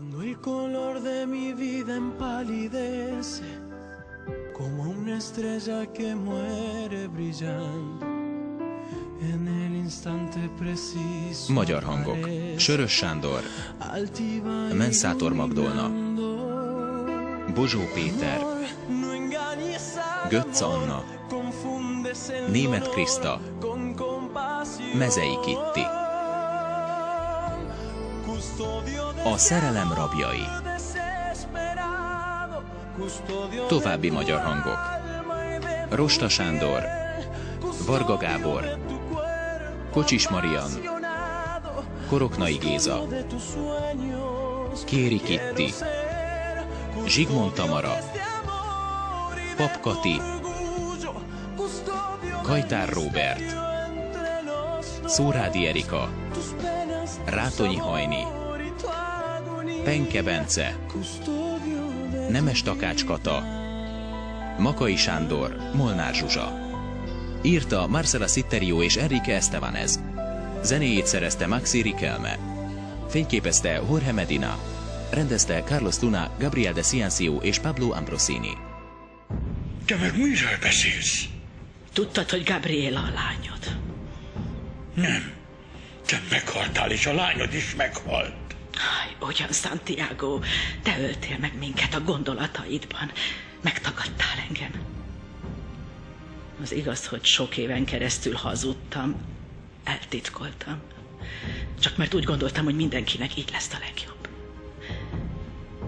Cuando el color de mi vida empalidece como una estrella que muere brillando. Magyar hangok. Sörös Sándor, Mensátor Magdolna. Bozsó Péter, Götz Anna, Német Krista. Mezei Kitti. A szerelem rabjai. További magyar hangok. Rosta Sándor, Varga Gábor, Kocsis Marian, Koroknai Géza. Kéri Kitti, Zsigmond Tamara, de amor y de Pap Kati, orgullo, custodio de Kajtár los Szórádi Erika, Rátonyi Hajni. Penke Bence, Nemes Takács Kata, Makai Sándor, Molnár Zsuzsa. Írta Marcela Sitterio és Enrique Estevanez. Zenéjét szerezte Maxi Riquelme. Fényképezte Jorge Medina. Rendezte Carlos Luna, Gabriel de Ciencio és Pablo Ambrosini. Te meg miről beszélsz? Tudtad, hogy Gabriela a lányod? Nem. Te meghaltál, és a lányod is meghalt. Aj, ugyan, Santiago, te öltél meg minket a gondolataidban. Megtagadtál engem. Az igaz, hogy sok éven keresztül hazudtam, eltitkoltam. Csak mert úgy gondoltam, hogy mindenkinek így lesz a legjobb.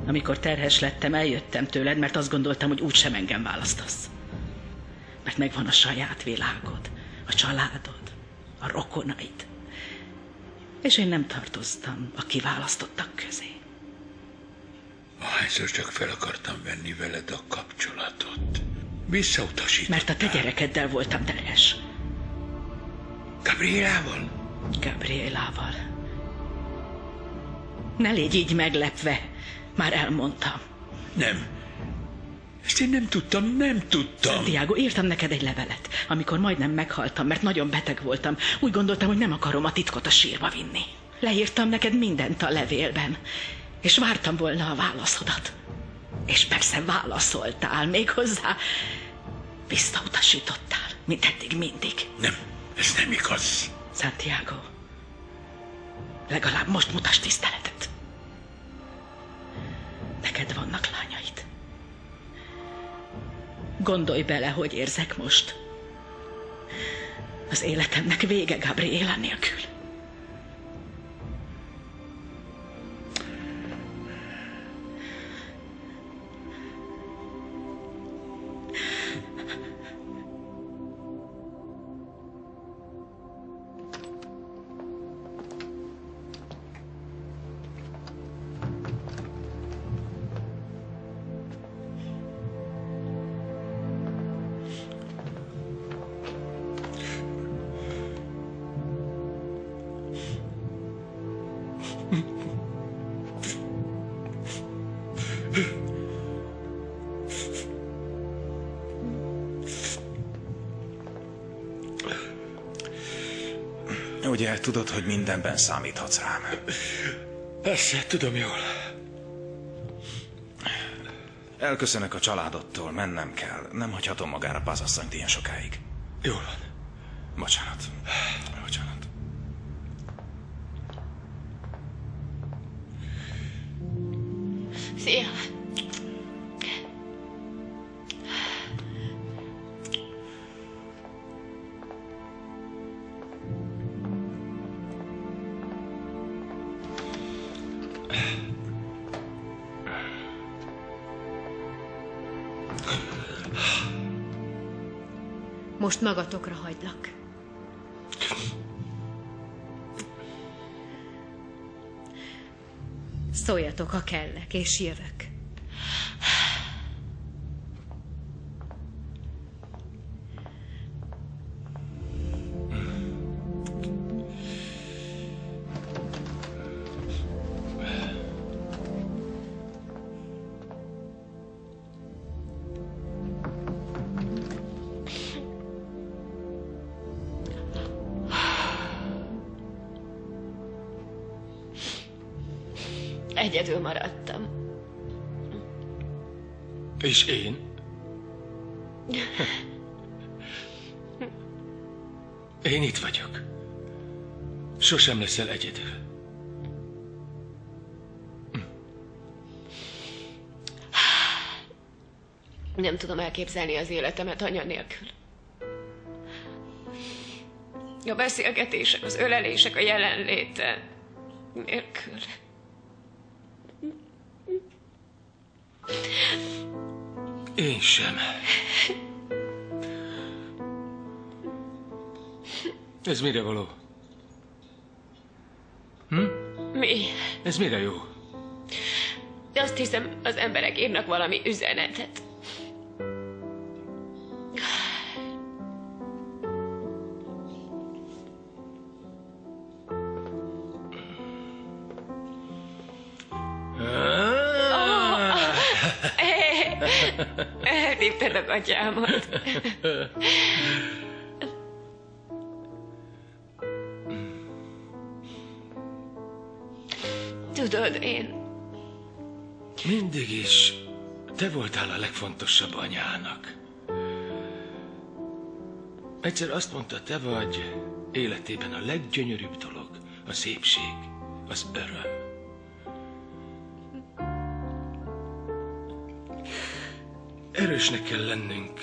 Amikor terhes lettem, eljöttem tőled, mert azt gondoltam, hogy úgysem engem választasz. Mert megvan a saját világod, a családod, a rokonaid. És én nem tartoztam a kiválasztottak közé. Ahányszor csak fel akartam venni veled a kapcsolatot. Visszautasítottál. Mert a te gyerekeddel voltam terhes. Gabrielával? Gabrielával. Ne légy így meglepve. Már elmondtam. Nem. Ezt én nem tudtam, nem tudtam. Tiago, írtam neked egy levelet, amikor majdnem meghaltam, mert nagyon beteg voltam. Úgy gondoltam, hogy nem akarom a titkot a sírba vinni. Leírtam neked mindent a levélben, és vártam volna a válaszodat. És persze válaszoltál, méghozzá visszautasítottál, mint eddig mindig. Nem, ez nem igaz. Santiago, legalább most mutasd tiszteletet. Neked vannak Gondolj bele, hogy érzek most. Az életemnek vége Gabriela nélkül. Tudod, hogy mindenben számíthatsz rám. Persze, tudom jól. Elköszönök a családodtól, mennem kell. Nem hagyhatom magára pázasszonyt ilyen sokáig. Jól van. Bocsánat. Most magatokra hagylak. Szóljatok, ha kellek, és jövök. Leszel egyedül. Nem tudom elképzelni az életemet anya nélkül. A beszélgetések, az ölelések, a jelenléte nélkül. Én sem. Ez mire való? Ez mire jó? Azt hiszem, az emberek írnak valami üzenetet. Eltépted a gatyámat. Voltál a legfontosabb anyának. Egyszer azt mondta, te vagy életében a leggyönyörűbb dolog, a szépség, az öröm. Erősnek kell lennünk,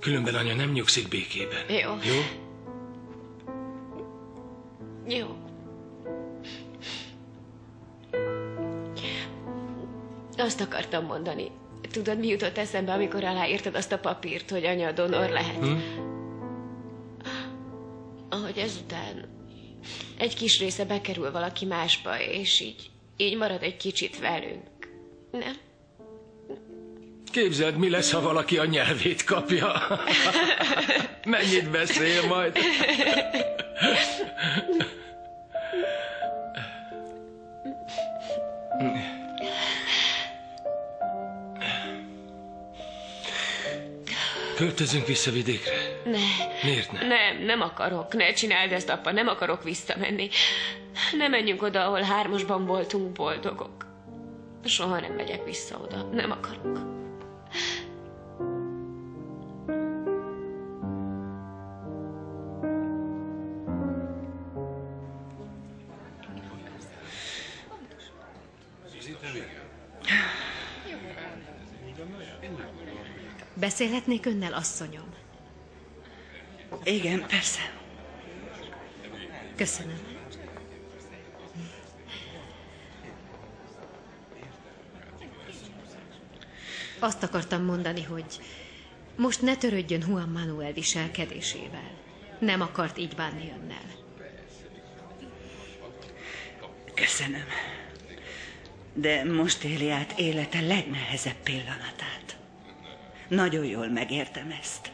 különben anya nem nyugszik békében. Jó. Jó? Jó. Azt akartam mondani. Tudod, mi jutott eszembe, amikor aláírtad azt a papírt, hogy anya donor lehet? Hm? Ahogy ezután egy kis része bekerül valaki másba, és így, így marad egy kicsit velünk. Nem? Képzeld, mi lesz, ha valaki a nyelvét kapja. Mennyit beszél majd. Költözünk vissza vidékre? Ne. Miért nem? Nem, nem akarok. Ne csináld ezt, apa. Nem akarok visszamenni. Ne menjünk oda, ahol hármasban voltunk boldogok. Soha nem megyek vissza oda. Nem akarok. Beszélhetnék önnel, asszonyom? Igen, persze. Köszönöm. Azt akartam mondani, hogy most ne törődjön Juan Manuel viselkedésével. Nem akart így bánni önnel. Köszönöm. De most éli át élete legnehezebb pillanatát. Nagyon jól megértem ezt.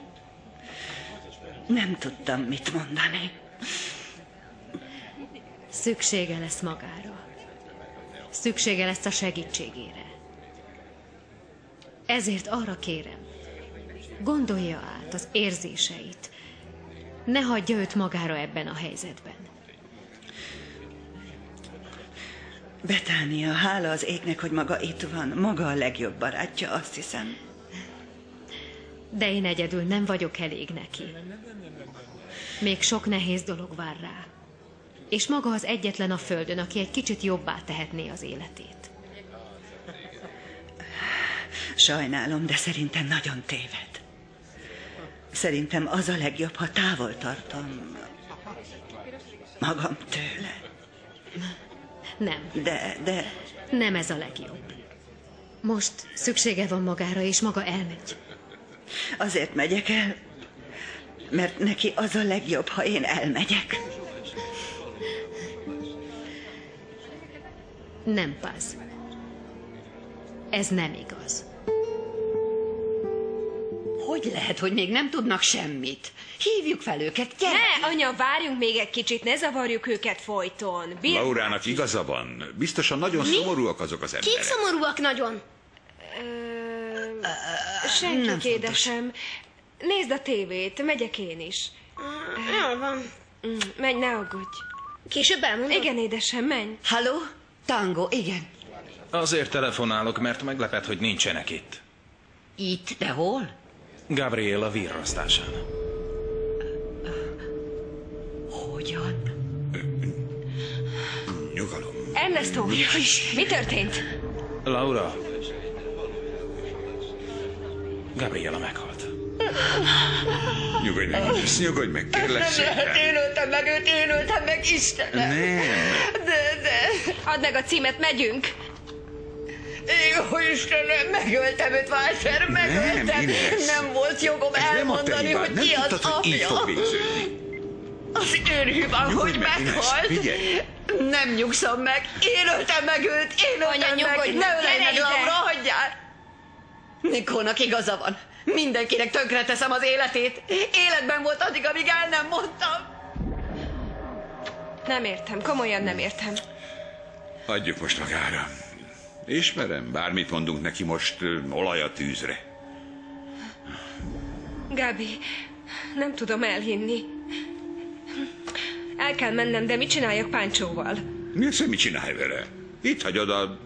Nem tudtam, mit mondani. Szüksége lesz magára. Szüksége lesz a segítségére. Ezért arra kérem, gondolja át az érzéseit. Ne hagyja őt magára ebben a helyzetben. Betánia, hála az égnek, hogy maga itt van. Maga a legjobb barátja, azt hiszem. De én egyedül nem vagyok elég neki. Még sok nehéz dolog vár rá. És maga az egyetlen a földön, aki egy kicsit jobbá tehetné az életét. Sajnálom, de szerintem nagyon téved. Szerintem az a legjobb, ha távol tartom magam tőle. Nem, De, de nem ez a legjobb. Most szüksége van magára, és maga elmegy. Azért megyek el, mert neki az a legjobb, ha én elmegyek. Nem, Paz. Ez nem igaz. Hogy lehet, hogy még nem tudnak semmit? Hívjuk fel őket, gyere! Ne, anya, várjunk még egy kicsit, ne zavarjuk őket folyton. Bir- Laurának igaza van. Biztosan nagyon szomorúak azok az Kik emberek. szomorúak nagyon? Senkik, nem édesem. Nézd a tévét, megyek én is. Jól van. Menj, ne aggódj. Később elmondod? Igen, édesem, menj. Halló? Tango, igen. Azért telefonálok, mert meglepett, hogy nincsenek itt. Itt, de hol? Gabriela virrasztásán. Hogyan? Nyugalom. Ernesto, mi történt? Laura. Gabriela meghalt. Nyugodj meg, Ines, nyugodj meg, kérlek szépen. én öltem meg őt, én öltem meg, Istenem. Nem. De, de... Add meg a címet, megyünk. Jó Istenem, megöltem őt, Walter, megöltem. Ines. nem volt jogom Ez nem a elmondani, hogy nem ki az tudtad, hogy így apja. fog végződni. Az én hibám, hogy meg, Ines, meghalt. figyelj. Nem nyugszom meg. Én öltem meg őt, én öltem Anya, meg. nyugodj Ne gyere meg. Laura, hagyjál. Nikónak igaza van. Mindenkinek tönkreteszem az életét. Életben volt addig, amíg el nem mondtam. Nem értem, komolyan nem értem. Adjuk most magára. Ismerem, bármit mondunk neki most, olaj a tűzre. Gábi, nem tudom elhinni. El kell mennem, de mit csináljak Páncsóval? Mi az, hogy mit csinálj vele? Itt hagyod a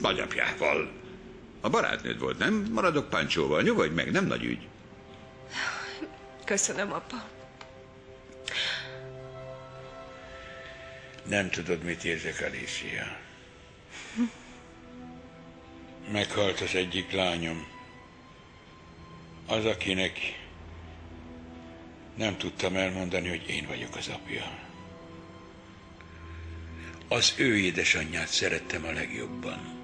nagyapjával. A barátnőd volt, nem? Maradok Pancsóval, nyugodj meg, nem nagy ügy. Köszönöm, apa. Nem tudod, mit érzek, Alicia. Meghalt az egyik lányom. Az, akinek nem tudtam elmondani, hogy én vagyok az apja. Az ő édesanyját szerettem a legjobban.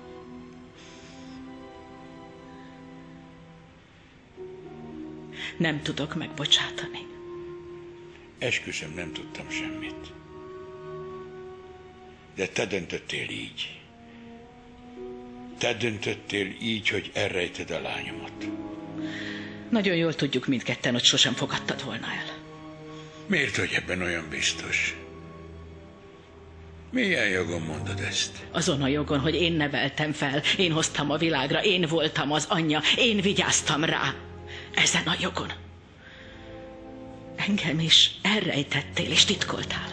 Nem tudok megbocsátani. Esküszöm, nem tudtam semmit. De te döntöttél így. Te döntöttél így, hogy elrejted a lányomat. Nagyon jól tudjuk mindketten, hogy sosem fogadtad volna el. Miért vagy ebben olyan biztos? Milyen jogon mondod ezt? Azon a jogon, hogy én neveltem fel, én hoztam a világra, én voltam az anyja, én vigyáztam rá. Ezen a jogon. Engem is elrejtettél és titkoltál.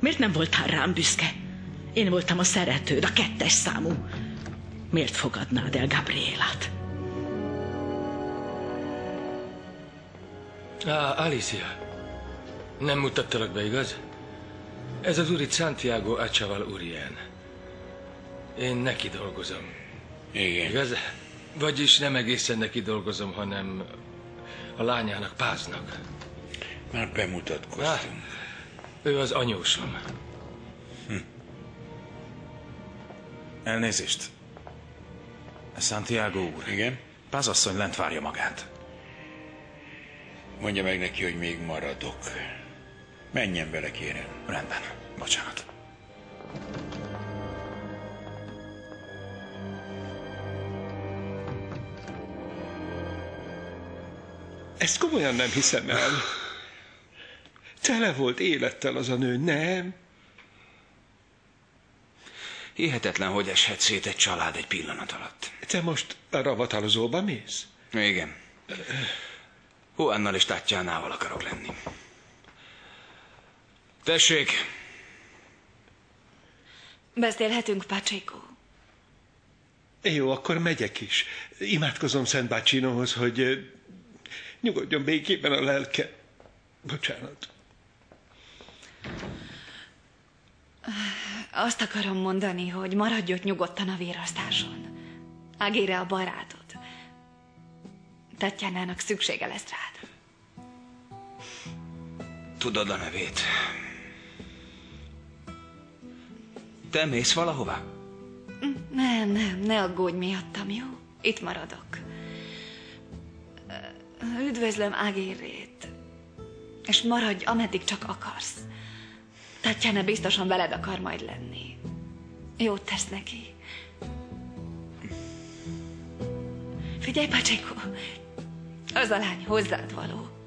Miért nem voltál rám büszke? Én voltam a szeretőd, a kettes számú. Miért fogadnád el Gabrielát? Á, Alicia, nem mutattalak be, igaz? Ez az úr itt Santiago Achaval Urien. Én neki dolgozom. Igen. Igaz? Vagyis nem egészen neki dolgozom, hanem a lányának, Páznak. Már bemutatkoztunk. Ah, ő az anyósom. Elnézést. Santiago úr. Igen? Pázasszony lent várja magát. Mondja meg neki, hogy még maradok. Menjen vele, kérem. Rendben. Bocsánat. Ezt komolyan nem hiszem el. Tele volt élettel az a nő, nem? Hihetetlen, hogy eshet szét egy család egy pillanat alatt. Te most a ravatalozóba mész? Igen. Juannal és Tatjánával akarok lenni. Tessék, Beszélhetünk, Pacheco. Jó, akkor megyek is. Imádkozom Szent Bácsinohoz, hogy nyugodjon békében a lelke. Bocsánat. Azt akarom mondani, hogy maradj ott nyugodtan a vérasztáson. Ágére a barátod. Tatjánának szüksége lesz rád. tudod a nevét. Te mész valahova? Nem, nem, ne aggódj miattam, jó? Itt maradok. Üdvözlöm Ágérét. És maradj, ameddig csak akarsz. Tatjana biztosan veled akar majd lenni. Jót tesz neki. Figyelj, Pacsiko, az a lány hozzád való.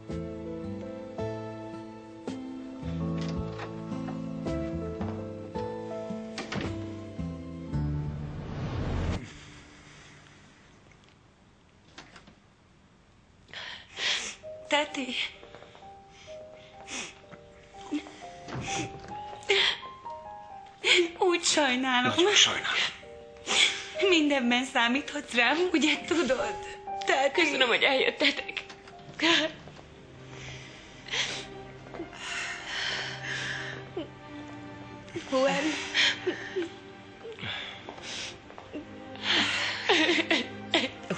Számíthatsz rám, ugye tudod? Tehát Köszönöm, hogy eljöttetek. Juan.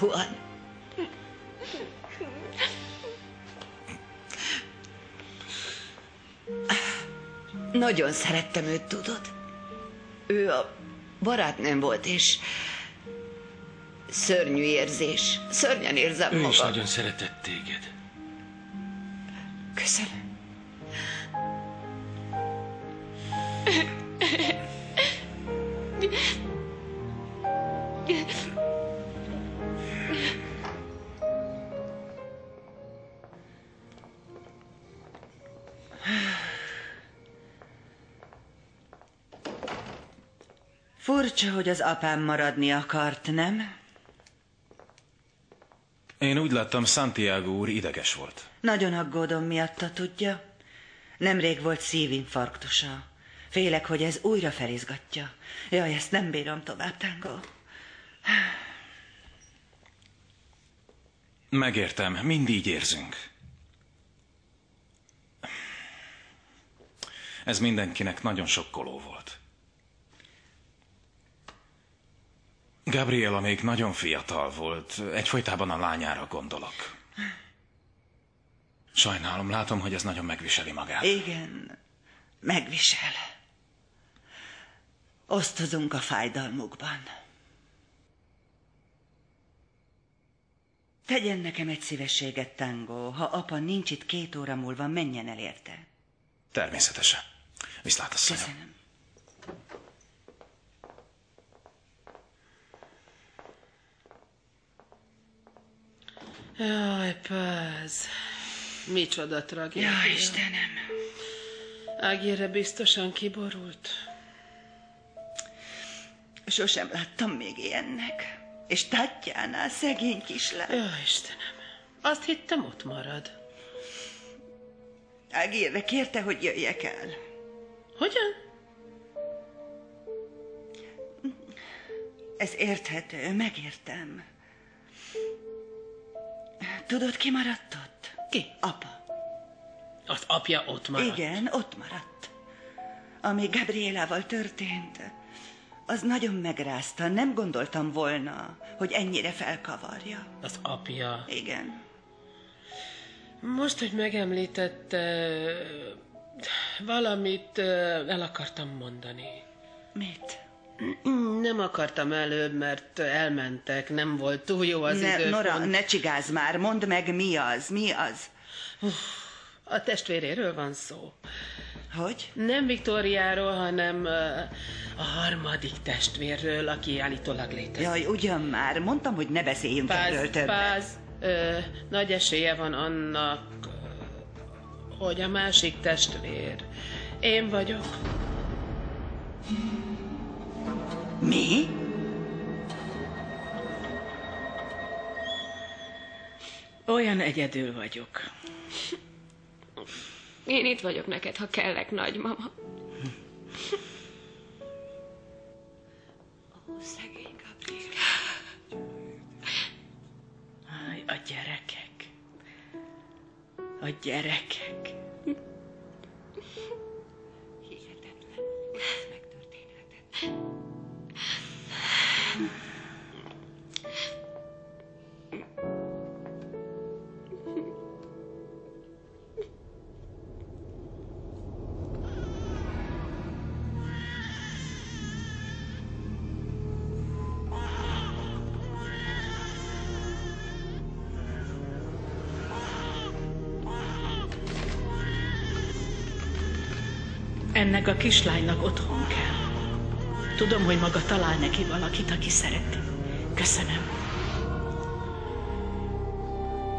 Juan. Nagyon szerettem őt, tudod? Ő a barátnőm volt, és szörnyű érzés. Szörnyen érzem Ő magam. is nagyon szeretett téged. Köszönöm. Furcsa, hogy az apám maradni akart, nem? Én úgy láttam, Santiago úr ideges volt. Nagyon aggódom miatta, tudja? Nemrég volt szívinfarktusa. Félek, hogy ez újra felizgatja. Jaj, ezt nem bírom tovább, Tango. Megértem, mind így érzünk. Ez mindenkinek nagyon sokkoló volt. Gabriela még nagyon fiatal volt, egyfolytában a lányára gondolok. Sajnálom, látom, hogy ez nagyon megviseli magát. Igen, megvisel. Osztozunk a fájdalmukban. Tegyen nekem egy szívességet, Tango. Ha apa nincs itt két óra múlva, menjen el érte. Természetesen. Viszlát, asszonyom. Köszönöm. Jaj, Paz. Micsoda tragédia. Ja, Istenem. Ágére biztosan kiborult. Sosem láttam még ilyennek. És Tatjánál szegény kislány. Ja, Istenem. Azt hittem, ott marad. Ágérre kérte, hogy jöjjek el. Hogyan? Ez érthető, megértem. Tudod, ki maradt ott? Ki? Apa. Az apja ott maradt. Igen, ott maradt. Ami Gabrielával történt, az nagyon megrázta. Nem gondoltam volna, hogy ennyire felkavarja. Az apja. Igen. Most, hogy megemlítette, valamit el akartam mondani. Mit? Nem akartam előbb, mert elmentek, nem volt túl jó az ne, időpont. Nora, ne csigázz már, mondd meg, mi az, mi az? A testvéréről van szó. Hogy? Nem Viktóriáról, hanem a harmadik testvérről, aki állítólag létezik. Jaj, ugyan már, mondtam, hogy ne beszéljünk erről Páz, többet. páz, ö, nagy esélye van annak, hogy a másik testvér én vagyok. Mi? Olyan egyedül vagyok. Én itt vagyok neked, ha kellek, nagymama. Ó, szegény Gabriel. Aj, a gyerekek. A gyerekek. Hihetetlen, ez megtörténhetett. Ennek a kislánynak otthon kell. Tudom, hogy maga talál neki valakit, aki szereti. Köszönöm.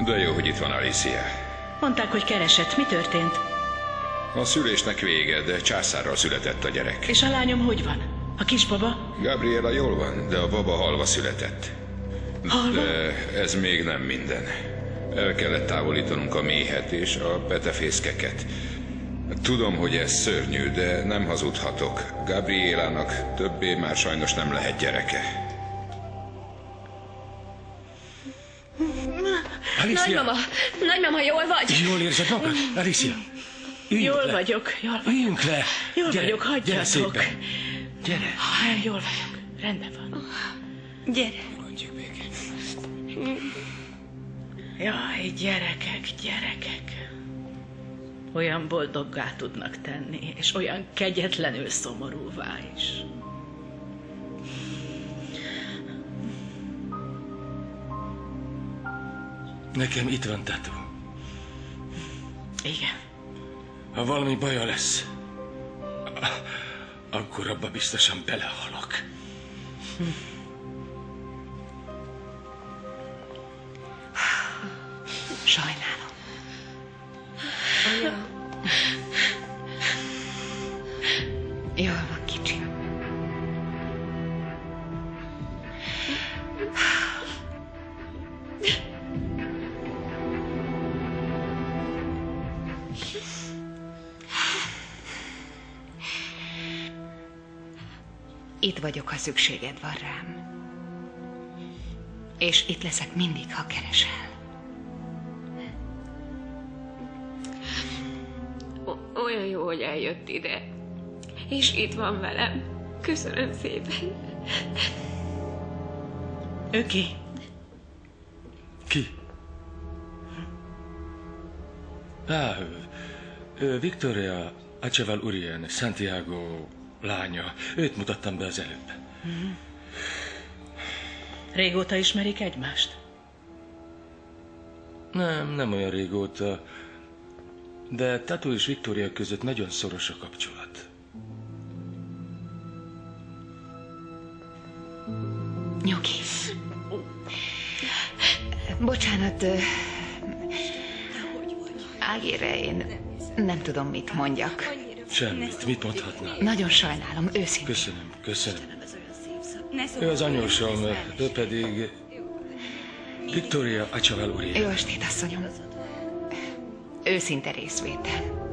De jó, hogy itt van Alicia. Mondták, hogy keresett. Mi történt? A szülésnek vége, de császárral született a gyerek. És a lányom hogy van? A kisbaba? Gabriela jól van, de a baba halva született. Halva? De ez még nem minden. El kellett távolítanunk a méhet és a petefészkeket. Tudom, hogy ez szörnyű, de nem hazudhatok. Gabrielának többé már sajnos nem lehet gyereke. Alicia! Nagymama, nagymama, jól vagy? Jól érzed magad? Alicia, üljünk Jól le. vagyok, jól Üljünk le. Jól Gyere, vagyok, Gyere hagyjatok. szépen. Gyere. Ah, Jól vagyok, rendben van. Gyere. Jaj, gyerekek, gyerekek. Olyan boldoggá tudnak tenni, és olyan kegyetlenül szomorúvá is. Nekem itt van Tatu. Igen. Ha valami baja lesz, akkor abba biztosan belehalok. Sajnálom. Itt vagyok, ha szükséged van rám. És itt leszek mindig, ha keresel. O- olyan jó, hogy eljött ide. És itt van velem. Köszönöm szépen. Ő ki? Ki? Á, ő Victoria Aceval Urien, Santiago lánya. Őt mutattam be az előbb. Mhm. Régóta ismerik egymást? Nem, nem olyan régóta. De Tatu és Victoria között nagyon szoros a kapcsolat. Nyugi. Bocsánat, Ágére én nem tudom, mit mondjak. Semmit, mit mondhatnám? Nagyon sajnálom, őszintén. Köszönöm, köszönöm. Ő az anyósom, ő pedig Victoria Aceval Urien. Jó estét, asszonyom. Őszinte részvétel.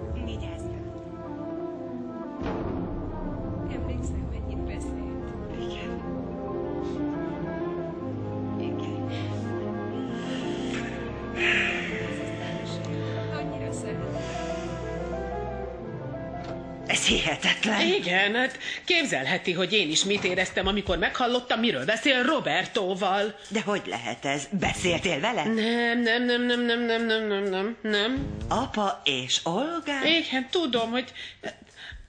Hát képzelheti, hogy én is mit éreztem, amikor meghallottam, miről beszél Robertóval. De hogy lehet ez? Beszéltél vele? Nem, nem, nem, nem, nem, nem, nem, nem, nem, nem. Apa és Olga? Igen, tudom, hogy,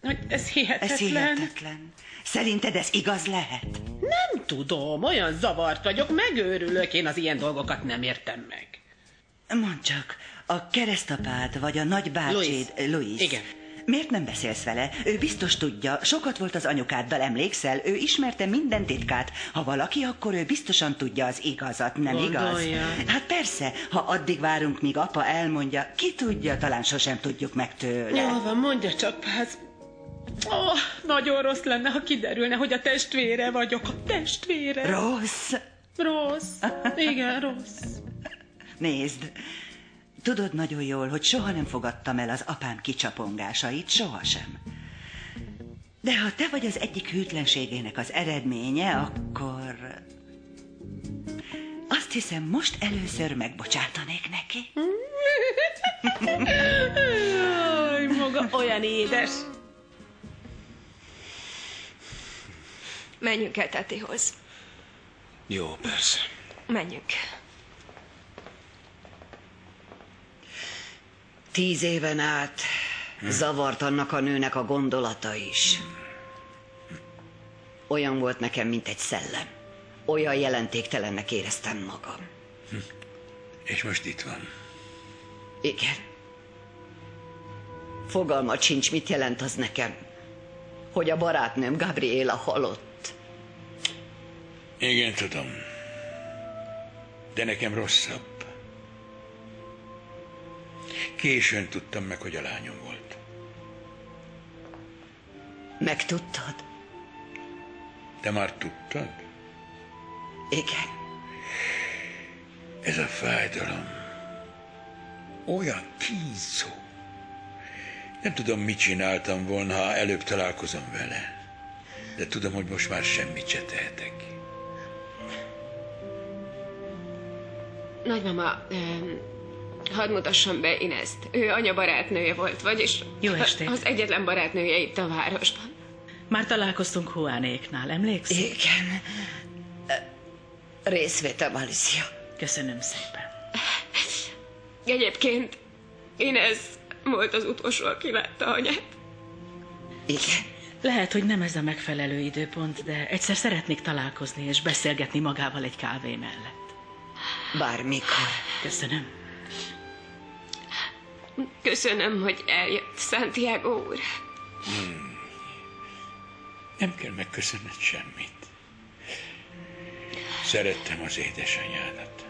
hogy ez hihetetlen. Ez hihetetlen. Szerinted ez igaz lehet? Nem tudom, olyan zavart vagyok, megőrülök, én az ilyen dolgokat nem értem meg. Mondd csak, a keresztapád vagy a nagybácséd, Louis. Louis. Igen. Miért nem beszélsz vele? Ő biztos tudja, sokat volt az anyukáddal, emlékszel? Ő ismerte minden titkát. Ha valaki, akkor ő biztosan tudja az igazat, nem Gondolja. igaz? Hát persze, ha addig várunk, míg apa elmondja, ki tudja, talán sosem tudjuk meg tőle. Jól van, mondja csak, Páz. Oh, nagyon rossz lenne, ha kiderülne, hogy a testvére vagyok. A testvére. Rossz? Rossz. Igen, rossz. Nézd, tudod nagyon jól, hogy soha nem fogadtam el az apám kicsapongásait, sohasem. De ha te vagy az egyik hűtlenségének az eredménye, akkor... Azt hiszem, most először megbocsátanék neki. Jaj, maga olyan édes. Menjünk el Tetihoz. Jó, persze. Menjünk. Tíz éven át zavart annak a nőnek a gondolata is. Olyan volt nekem, mint egy szellem. Olyan jelentéktelennek éreztem magam. És most itt van. Igen. Fogalmat sincs, mit jelent az nekem, hogy a barátnőm Gabriela halott. Igen, tudom. De nekem rosszabb. Későn tudtam meg, hogy a lányom volt. Megtudtad? Te már tudtad? Igen. Ez a fájdalom olyan kínzó. Nem tudom, mit csináltam volna, ha előbb találkozom vele. De tudom, hogy most már semmit se tehetek. nagymama, öm, hadd mutassam be Inezt. Ő anya barátnője volt, vagyis Jó estét. az egyetlen barátnője itt a városban. Már találkoztunk Juanéknál, emlékszik? Igen. Részvétel, Alicia. Köszönöm szépen. Egyébként Inez volt az utolsó, aki látta anyát. Igen. Lehet, hogy nem ez a megfelelő időpont, de egyszer szeretnék találkozni és beszélgetni magával egy kávé mellett. Bármikor. Köszönöm. Köszönöm, hogy eljött, Santiago úr. Hmm. Nem kell megköszönnöd semmit. Szerettem az édesanyádat.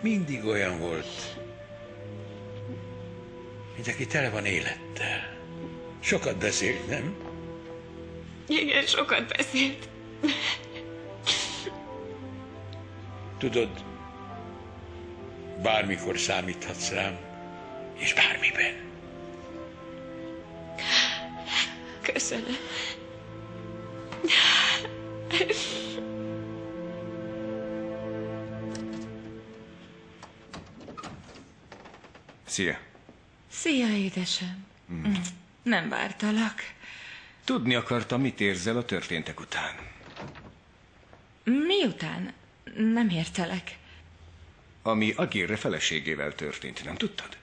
Mindig olyan volt, mint aki tele van élettel. Sokat beszélt, nem? Igen, sokat beszélt. Tudod, bármikor számíthatsz rám, és bármiben. Köszönöm. Szia. Szia, édesem. Mm. Nem vártalak. Tudni akartam, mit érzel a történtek után. Miután? Nem értelek. Ami Agirre feleségével történt, nem tudtad?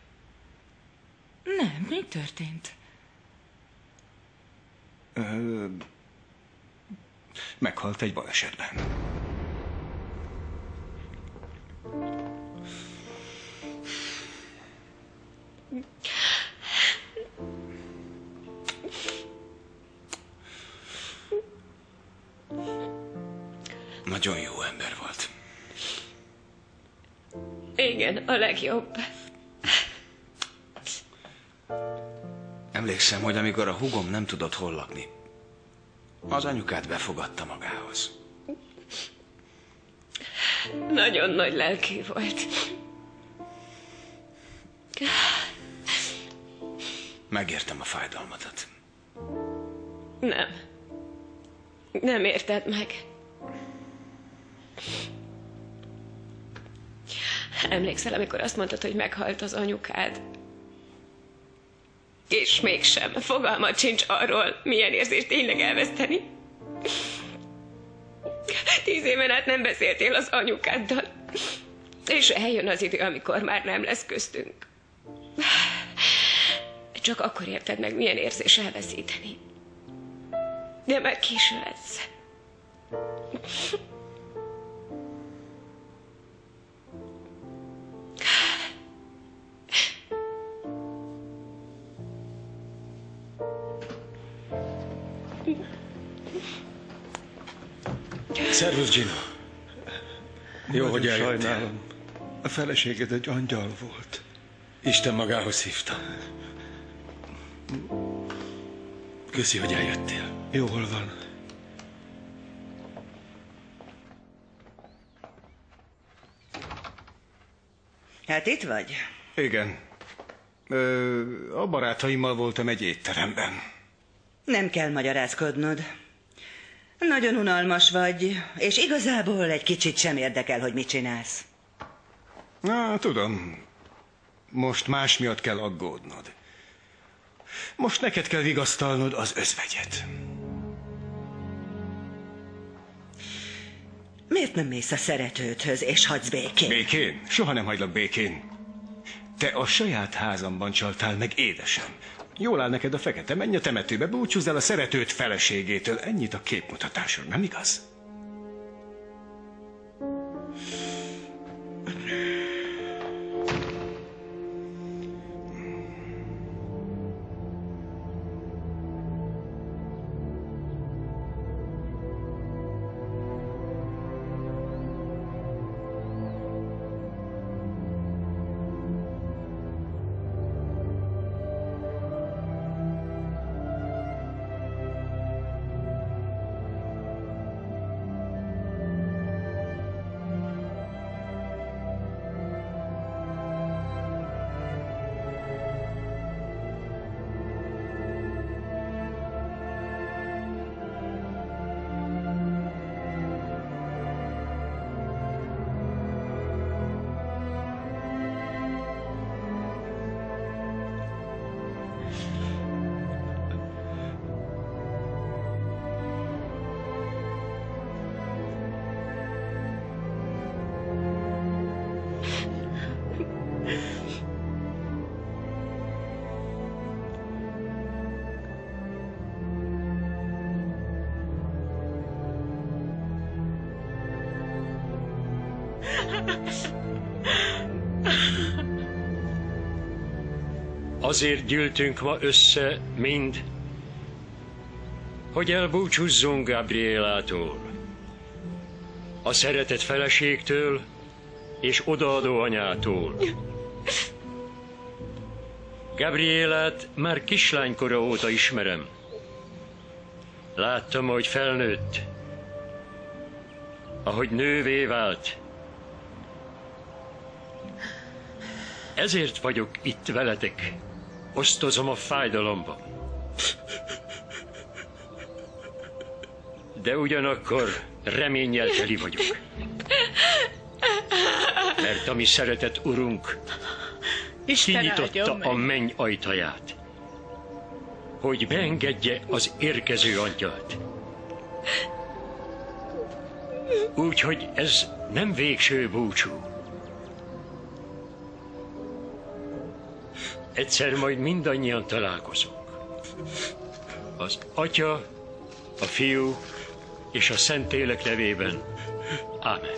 Nem, mi történt? Ö, meghalt egy balesetben. Nagyon jó ember volt. Igen, a legjobb. Emlékszem, hogy amikor a hugom nem tudott hol lakni, az anyukát befogadta magához. Nagyon nagy lelkű volt. Megértem a fájdalmadat. Nem. Nem érted meg. Emlékszel, amikor azt mondtad, hogy meghalt az anyukád? És mégsem. Fogalmat sincs arról, milyen érzés tényleg elveszteni. Tíz éven át nem beszéltél az anyukáddal. És eljön az idő, amikor már nem lesz köztünk. Csak akkor érted meg, milyen érzés elveszíteni. De már késő lesz. Szervusz, Gino. Jó, Nagyon hogy eljöttél. sajnálom. A feleséged egy angyal volt. Isten magához hívta. Köszi, hogy eljöttél. Jól van. Hát itt vagy? Igen. Ö, a barátaimmal voltam egy étteremben. Nem kell magyarázkodnod. Nagyon unalmas vagy, és igazából egy kicsit sem érdekel, hogy mit csinálsz. Na, tudom. Most más miatt kell aggódnod. Most neked kell vigasztalnod az özvegyet. Miért nem mész a szeretődhöz, és hagysz békén? Békén? Soha nem hagylak békén. Te a saját házamban csaltál meg, édesem. Jól áll neked a fekete, menj a temetőbe, búcsúzz el a szeretőt feleségétől. Ennyit a képmutatásról, nem igaz? Azért gyűltünk ma össze mind, hogy elbúcsúzzunk Gabrielától, a szeretett feleségtől és odaadó anyától. Gabrielát már kislánykora óta ismerem. Láttam, hogy felnőtt, ahogy nővé vált. Ezért vagyok itt veletek. Osztozom a fájdalomba. De ugyanakkor reménnyel teli vagyok. Mert a mi szeretett urunk Isten kinyitotta a menny ajtaját, hogy beengedje az érkező angyalt. Úgyhogy ez nem végső búcsú. Egyszer majd mindannyian találkozunk. Az Atya, a Fiú és a Szentlélek nevében. Ámen.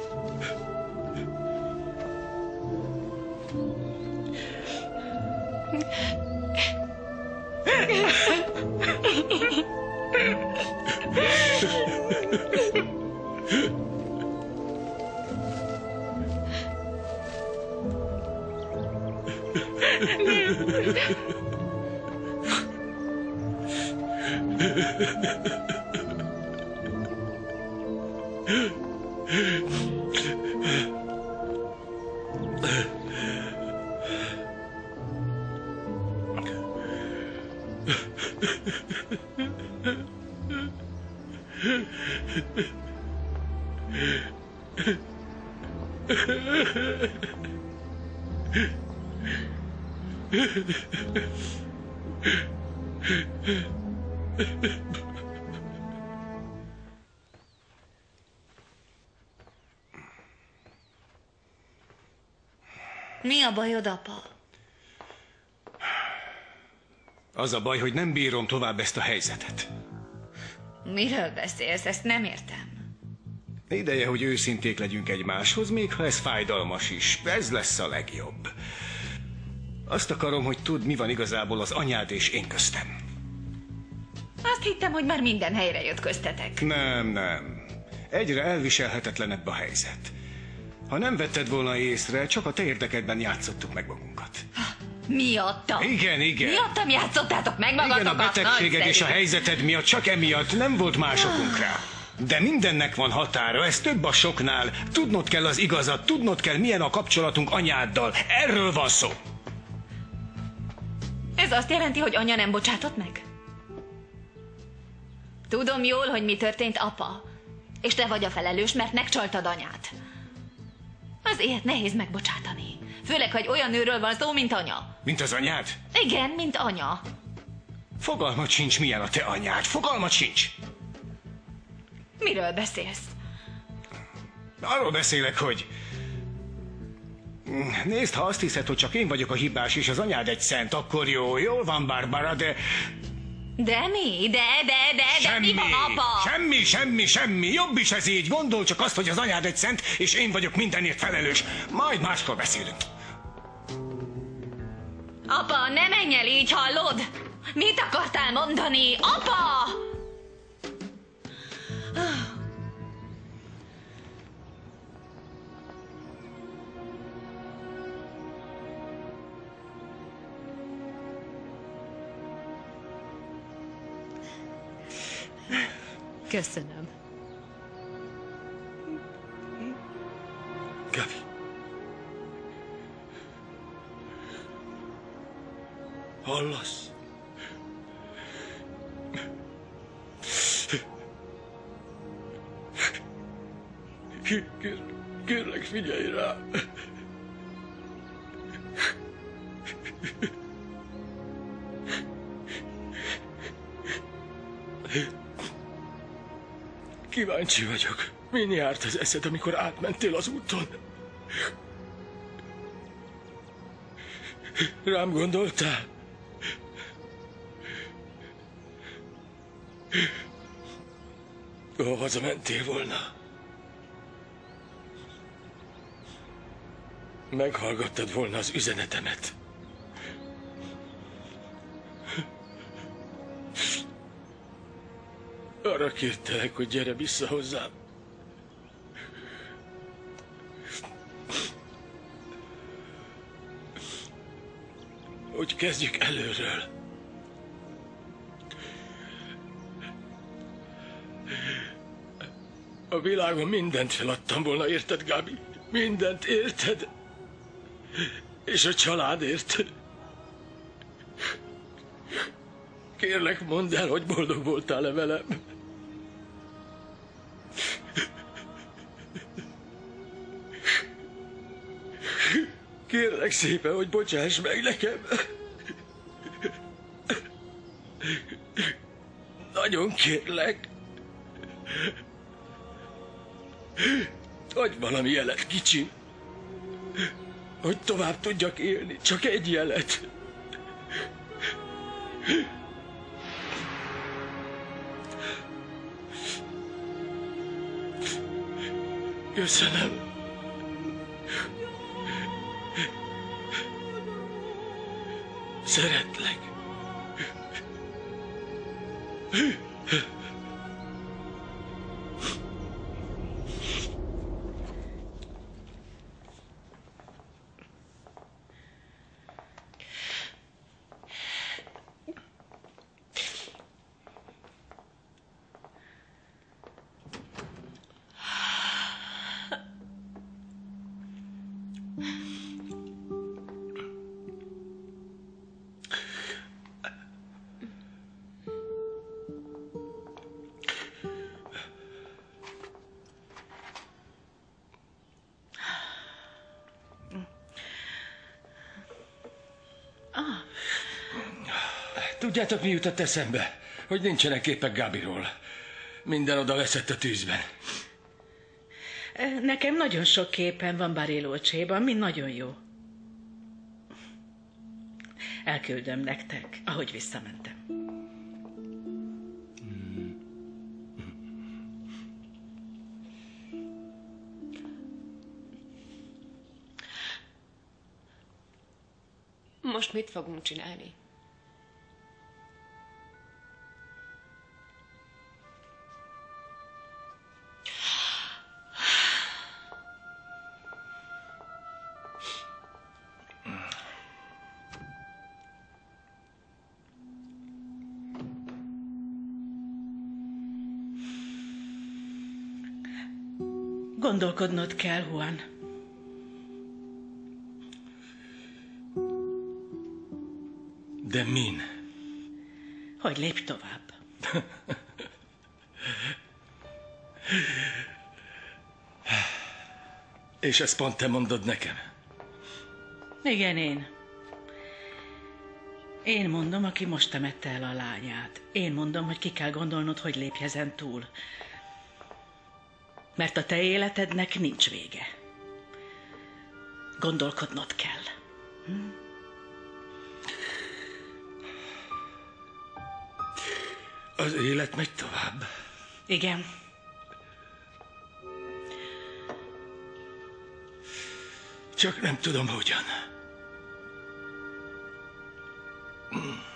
Ha ha ha. Mi a bajod, apa? Az a baj, hogy nem bírom tovább ezt a helyzetet. Miről beszélsz? Ezt nem értem. Ideje, hogy őszinték legyünk egymáshoz, még ha ez fájdalmas is. Ez lesz a legjobb. Azt akarom, hogy tudd, mi van igazából az anyád és én köztem. Azt hittem, hogy már minden helyre jött köztetek. Nem, nem. Egyre elviselhetetlenebb a helyzet. Ha nem vetted volna észre, csak a te érdekedben játszottuk meg magunkat. Miattam. Igen, igen. Miattam játszottátok meg magatokat. Igen, a betegséged és a helyzeted miatt, csak emiatt nem volt másokunk rá. De mindennek van határa, ez több a soknál. Tudnod kell az igazat, tudnod kell, milyen a kapcsolatunk anyáddal. Erről van szó. Ez azt jelenti, hogy anya nem bocsátott meg? Tudom jól, hogy mi történt, apa. És te vagy a felelős, mert megcsaltad anyát. Azért nehéz megbocsátani. Főleg, hogy olyan nőről van szó, mint anya. Mint az anyád? Igen, mint anya. Fogalmat sincs, milyen a te anyád. Fogalmat sincs. Miről beszélsz? Arról beszélek, hogy... Nézd, ha azt hiszed, hogy csak én vagyok a hibás, és az anyád egy szent, akkor jó, jól van, Barbara, de... De mi? De, de, de, de mi van, apa? Semmi, semmi, semmi. Jobb is ez így. Gondol csak azt, hogy az anyád egy szent, és én vagyok mindenért felelős. Majd máskor beszélünk. Apa, ne menj el így, hallod? Mit akartál mondani? Apa! Köszönöm. Gabi. Hallasz? Kér, kér, kérlek, figyelj rá! Kíváncsi vagyok. Min járt az eszed, amikor átmentél az úton? Rám gondoltál? Ó, hazamentél volna. Meghallgattad volna az üzenetemet. Arra kértelek, hogy gyere vissza hozzám. Hogy kezdjük előről. A világon mindent feladtam volna, érted, Gabi? Mindent, érted? És a családért. Kérlek, mondd el, hogy boldog voltál-e velem. Kérlek szépen, hogy bocsáss meg nekem. Nagyon kérlek. Adj valami jelet, kicsim. Hogy tovább tudjak élni. Csak egy jelet. Köszönöm. so that like Tudjátok, mi jutott eszembe? Hogy nincsenek képek Gábiról. Minden oda veszett a tűzben. Nekem nagyon sok képen van Barilócséban, mind nagyon jó. Elküldöm nektek, ahogy visszamentem. Most mit fogunk csinálni? Gondolkodnod kell, Juan. De min? Hogy lépj tovább. És ezt pont te mondod nekem? Igen, én. Én mondom, aki most temette el a lányát. Én mondom, hogy ki kell gondolnod, hogy lépj ezen túl. Mert a te életednek nincs vége. Gondolkodnod kell. Hm? Az élet megy tovább. Igen. Csak nem tudom hogyan. Hello!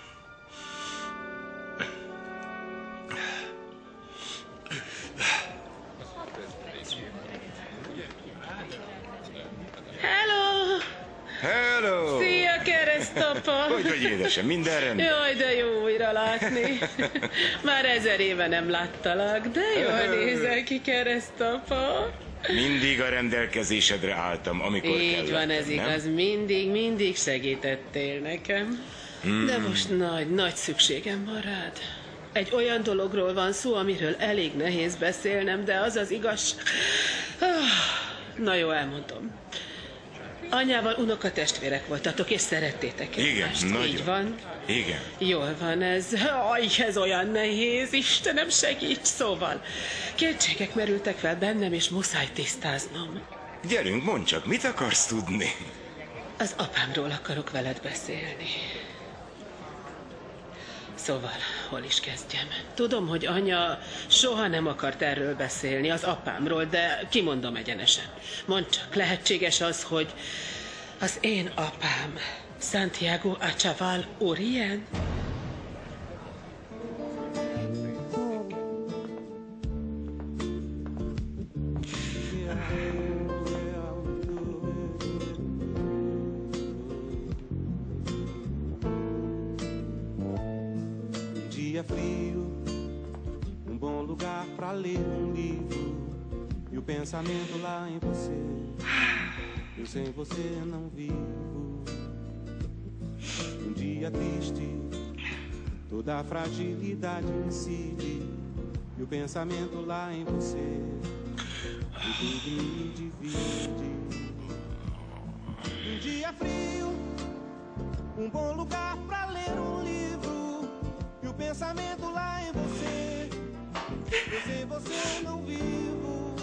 Édesem, minden rendben? Jaj, de jó újra látni. Már ezer éve nem láttalak, de jól nézel ki, keresztapa. Mindig a rendelkezésedre álltam, amikor Így kellett, van, ez nem? igaz. Mindig, mindig segítettél nekem. Hmm. De most nagy, nagy szükségem van rád. Egy olyan dologról van szó, amiről elég nehéz beszélnem, de az az igaz... Ah, Na jó, elmondom. Anyával unokatestvérek voltatok, és szerettétek Igen, egymást. nagyon. Így van. Igen. Jól van ez. Aj, ez olyan nehéz. Istenem, segíts, szóval. Kétségek merültek fel bennem, és muszáj tisztáznom. Gyerünk, mondd csak, mit akarsz tudni? Az apámról akarok veled beszélni. Szóval, hol is kezdjem? Tudom, hogy anya soha nem akart erről beszélni, az apámról, de kimondom egyenesen. Mondd csak, lehetséges az, hogy Az én apám Santiago Achaval Urien? Você não vivo. Um dia triste, toda a fragilidade incide e o pensamento lá em você. E tudo me divide. Um dia frio, um bom lugar pra ler um livro e o pensamento lá em você. Eu sem você não vivo.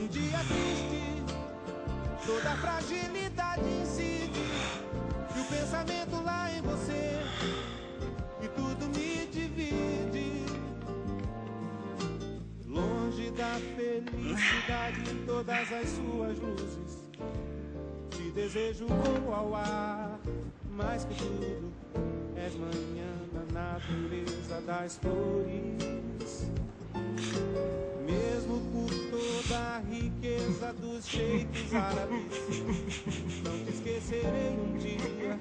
Um dia triste, toda fragilidade incide e o pensamento lá em você e tudo me divide. Longe da felicidade em todas as suas luzes. Te desejo voo ao ar, mais que tudo, és manhã na natureza das flores. Mesmo por toda a riqueza dos sheiks árabes, não te esquecerei um dia,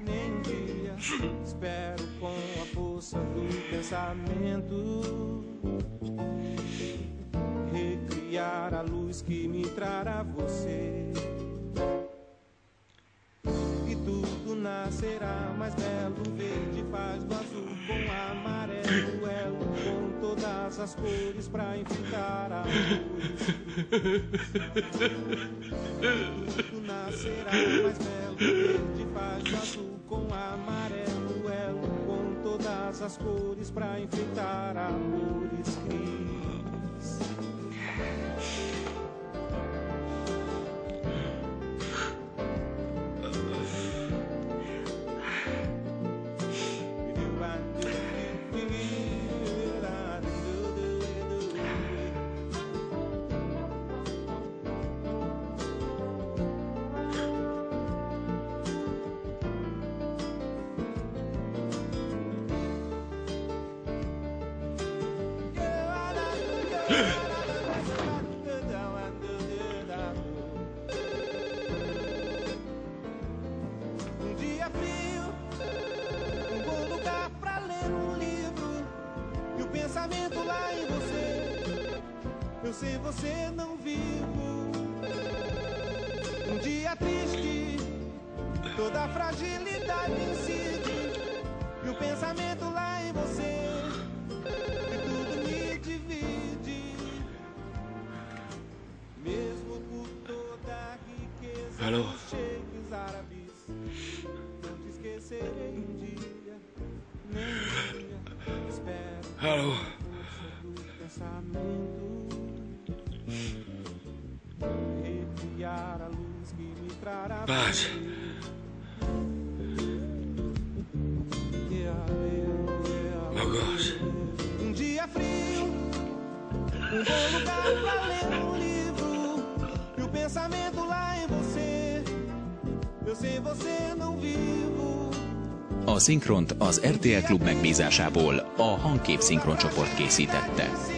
nem um dia. Espero com a força do pensamento recriar a luz que me trará você. E tudo nascerá mais belo, verde faz do azul com amarelo, elo com todas as cores pra enfeitar a luz. Tudo nascerá mais belo, verde faz azul com amarelo, elo com todas as cores pra enfeitar amores cris. Um dia frio, um bom lugar pra ler um livro e o pensamento lá em você. Eu sei você não vivo. Um dia triste, toda a fragilidade incide Hello. Szinkront az RTL Klub megbízásából a Hangkép szinkroncsoport készítette.